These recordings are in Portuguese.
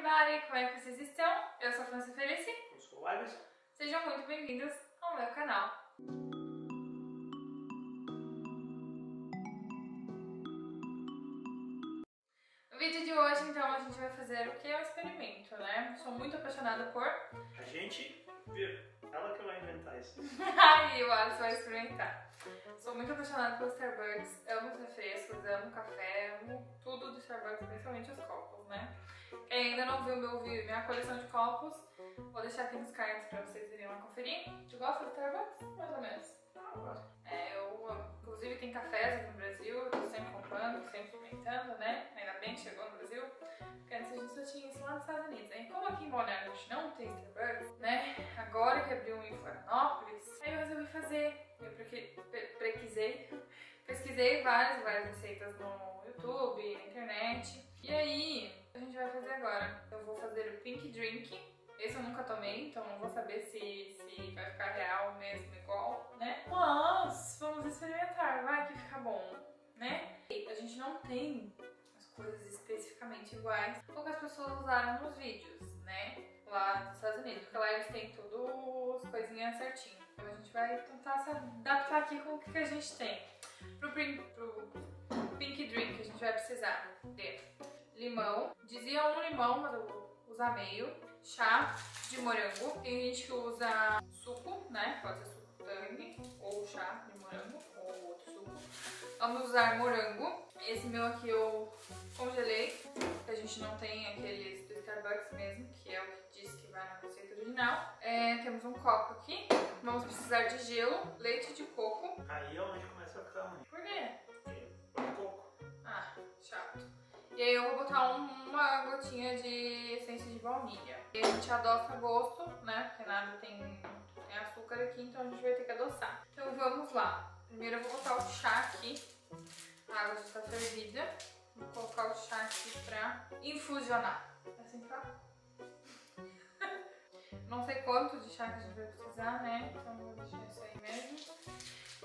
everybody! Como é que vocês estão? Eu sou a França Felice. Eu sou o Alisson. Sejam muito bem-vindos ao meu canal. No vídeo de hoje, então, a gente vai fazer o que é o experimento, né? Sou muito apaixonada por... A gente. Ela que vai inventar isso. Ai, o Alisson vai experimentar. Sou muito apaixonada pelo Starbucks, amo os refrescos, amo café, amo tudo do Starbucks, principalmente os copos, né? Quem ainda não viu meu vídeo, minha coleção de copos, vou deixar aqui nos cards pra vocês irem lá conferir. Tu gosta do Starbucks? Mais ou menos. É, eu. Inclusive tem cafés aqui no Brasil, eu tô sempre comprando, sempre experimentando, né? Ainda bem que chegou no Brasil, porque antes a gente só tinha isso lá nos Estados Unidos. Aí como aqui em Balneário a gente não tem Starbucks, né? Agora que abriu um em Florianópolis, aí eu resolvi fazer, eu pesquisei, pesquisei várias, várias receitas no YouTube, na internet. E aí, a gente vai fazer agora. Eu vou fazer o Pink Drink. Esse eu nunca tomei, então não vou saber se, se vai ficar real mesmo, igual, né? Mas vamos experimentar, vai que fica bom, né? A gente não tem as coisas especificamente iguais ao que as pessoas usaram nos vídeos, né? Lá nos Estados Unidos, porque lá eles têm tudo as coisinhas certinho. Então a gente vai tentar se adaptar aqui com o que a gente tem. Pro, pro Pink Drink a gente vai precisar de limão. Dizia um limão, mas eu vou usar meio. Chá de morango. Tem gente que usa suco, né? Pode ser suco tangue ou chá de morango ou outro suco. Vamos usar morango. Esse meu aqui eu congelei, a gente não tem aqueles do Starbucks mesmo, que é o que diz que vai na receita original. É, temos um copo aqui. Vamos precisar de gelo, leite de coco. Aí é onde começa a ficar ruim. E aí eu vou botar um, uma gotinha de essência de baunilha. E a gente adoça a gosto, né? Porque nada tem, tem açúcar aqui, então a gente vai ter que adoçar. Então vamos lá. Primeiro eu vou botar o chá aqui. A água já está fervida. Vou colocar o chá aqui pra infusionar. É assim que fala? Não sei quanto de chá que a gente vai precisar, né? Então vou deixar isso aí mesmo.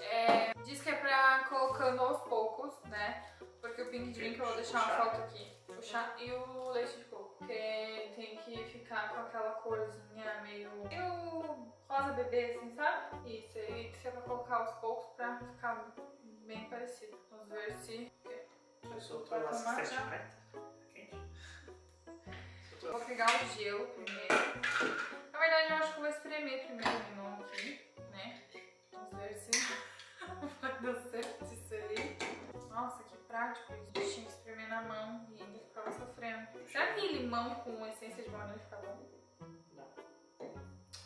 É, diz que é pra colocando aos poucos, né? Porque o pink drink eu vou deixar uma foto aqui. O chá e o leite de coco. Porque tem que ficar com aquela corzinha meio, meio rosa bebê, assim, sabe? Isso aí que você vai colocar aos poucos pra ficar bem parecido. Vamos ver se. Você soltou a meta? Quente? Vou pegar o gelo primeiro. Limão com essência de banana fica bom? Não.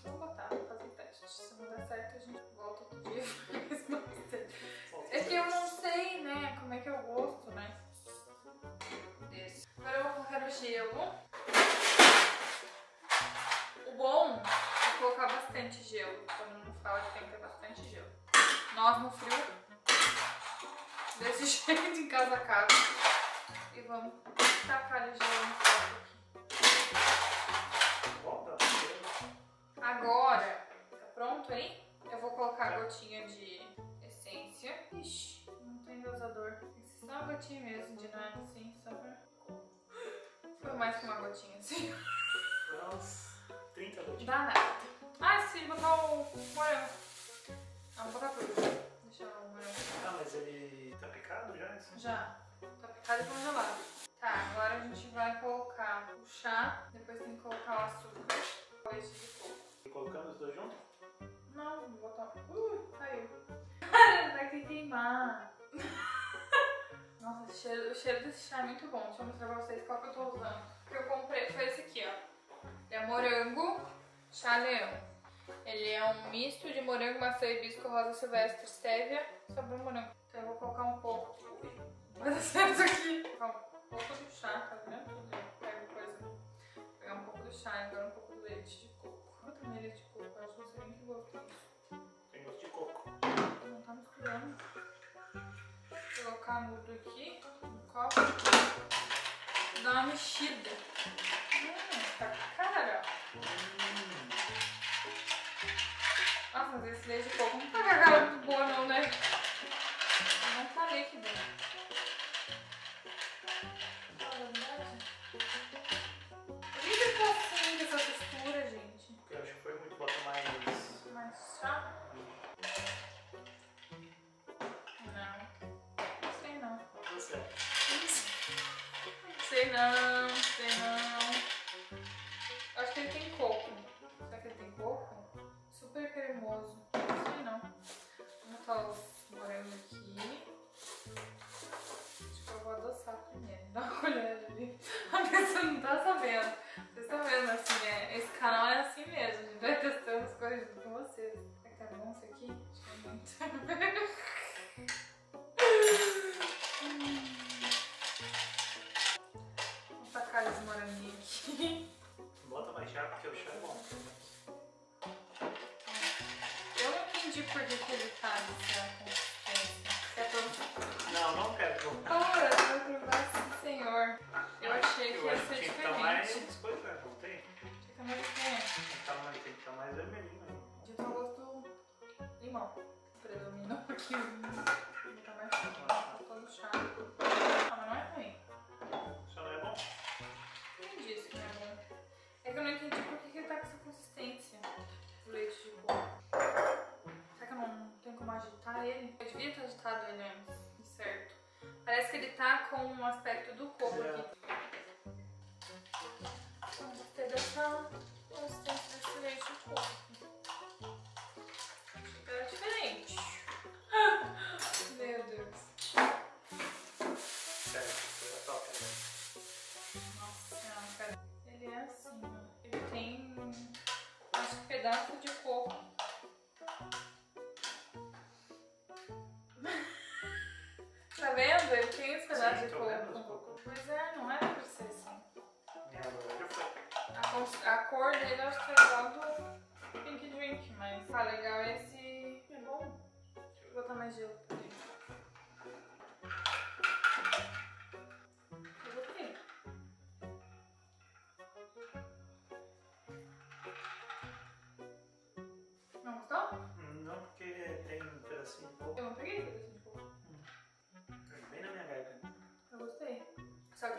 Vou botar, vou fazer teste. Se não der certo, a gente volta outro dia. Não. É que eu não sei, né, como é que é o gosto, né? Desse. Agora eu vou colocar o gelo. O bom é colocar bastante gelo. Todo mundo fala que tem que ter bastante gelo. Nós no frio, desse jeito, em casa a casa. E vamos tacar o gelo no copo aqui. Volta. Agora, tá pronto aí? Eu vou colocar a gotinha de essência. Ixi, não tem dosador. Que ser só uma gotinha mesmo de nada assim, só pra... Foi mais que uma gotinha assim. Nossa. 30 gotinhas. Dá nada. Ah, de botar o morango. Ah, vou botar tudo. Deixa o morango. Ah, mas ele tá picado já? Assim? Já. Tá picado e congelado. Tá, agora a gente vai colocar o chá. Depois tem que colocar o açúcar. Leite de coco. Colocando os dois juntos? Não, vou botar. Uh, caiu. Cara, vai que queimar. Nossa, o cheiro, o cheiro desse chá é muito bom. Deixa eu mostrar pra vocês qual que eu tô usando. O que eu comprei foi esse aqui, ó. Ele é morango, chá leão. Ele é um misto de morango, maçã, hibisco, rosa silvestre, stevia, sobre o morango. Então eu vou colocar um pouco. Ui, vai Vou colocar mudo aqui no copo. Dar uma mexida. Hum, tá cara. Nossa, mas esse leite de coco não tá com a cara muito boa não, né? Eu não falei que deu. Não, sei não. Acho que ele tem coco. Será que ele tem coco? Super cremoso. Não sei não. Vamos botar os morangos aqui. Acho que eu vou adoçar primeiro. Dá uma colher ali. A pessoa não tá sabendo. Vocês estão vendo assim, né? Esse canal é assim mesmo. A gente vai testando as coisas com vocês. Será que tá bom isso aqui? Acho que é muito. que eu não entendi por que, que ele tá com essa consistência. O leite de coco. Será que eu não tenho como agitar ele? Eu devia ter agitado ele antes. Certo. Parece que ele tá com um aspecto vendo? Ele tem esse pedaço Sim, de os coco. Pois é, não era pra ser assim. A, cons- a cor dele eu acho que é igual do Pink Drink, mas tá legal esse. É bom. Deixa eu botar mais gelo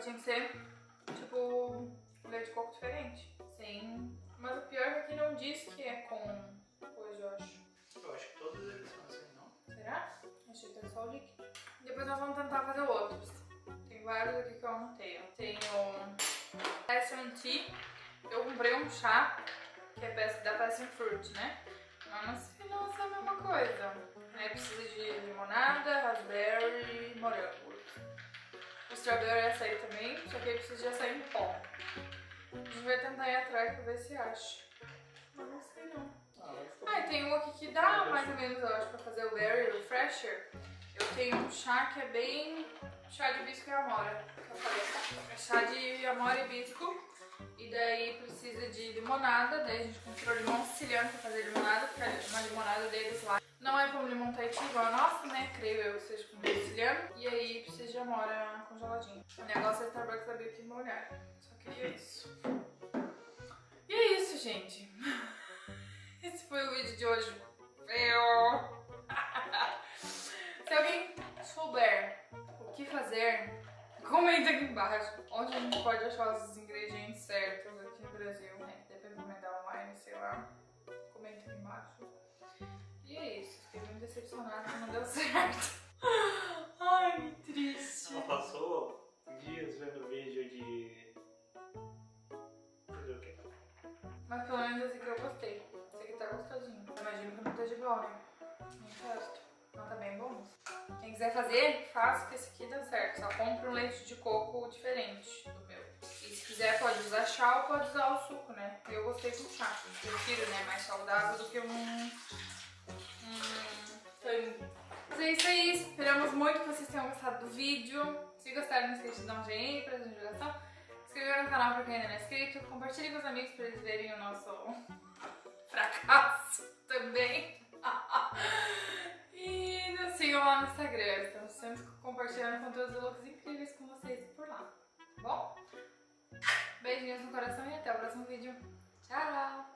tinha que ser, tipo, leite de coco diferente. Sem. Mas o pior é que não diz que é com coisa, eu acho. Eu acho que todos eles são assim, não? Será? Achei que era só o líquido. Depois nós vamos tentar fazer outros. Tem vários aqui que eu anotei. Tem o Passion Tea. Eu comprei um chá, que é peça- da Passion Fruit, né? Mas não sei não se é a mesma coisa. Aí precisa de limonada, raspberry e morango. O strawberry é açaí também, só que aí precisa de açaí em pó. A gente vai tentar ir atrás pra ver se acha. Mas não sei não. Ah, Ah, e tem um aqui que dá mais ou menos, eu acho, pra fazer o Berry Refresher. Eu tenho um chá que é bem chá de bisco e amora. que eu falei. É chá de amora e bisco. E daí precisa de limonada. Daí a gente comprou limão siciliano pra fazer limonada, porque uma limonada deles lá não é limão Tahiti igual a nossa, né? Creio eu seja com limão siciliano. E aí precisa de amora congeladinha. O negócio é Starbucks abrir aqui molhar. Só queria isso. E é isso, gente. Esse foi o vídeo de hoje. Eu. Se alguém souber o que fazer, comenta aqui embaixo onde a gente pode achar os ingredientes certos certo. Ai, que triste. Ela passou dias vendo vídeo de. Fazer o quê? Mas pelo menos esse aqui eu gostei. Esse aqui tá gostosinho. Imagino que não esteja igual, né? Não testo. Mas tá bem bom. Quem quiser fazer, faça que esse aqui dá certo. Só compre um leite de coco diferente do meu. E se quiser pode usar chá ou pode usar o suco, né? Eu gostei com chá. Prefiro, né? Mais saudável do que um... um sangue. É isso aí. Esperamos muito que vocês tenham gostado do vídeo. Se gostaram, não esqueça de dar um joinha pra divulgação. Se inscrever no canal pra quem ainda não é inscrito. Compartilhe com os amigos pra eles verem o nosso fracasso também. e nos sigam lá no Instagram. Estamos sempre compartilhando conteúdos looks incríveis com vocês por lá. Tá bom? Beijinhos no coração e até o próximo vídeo. Tchau!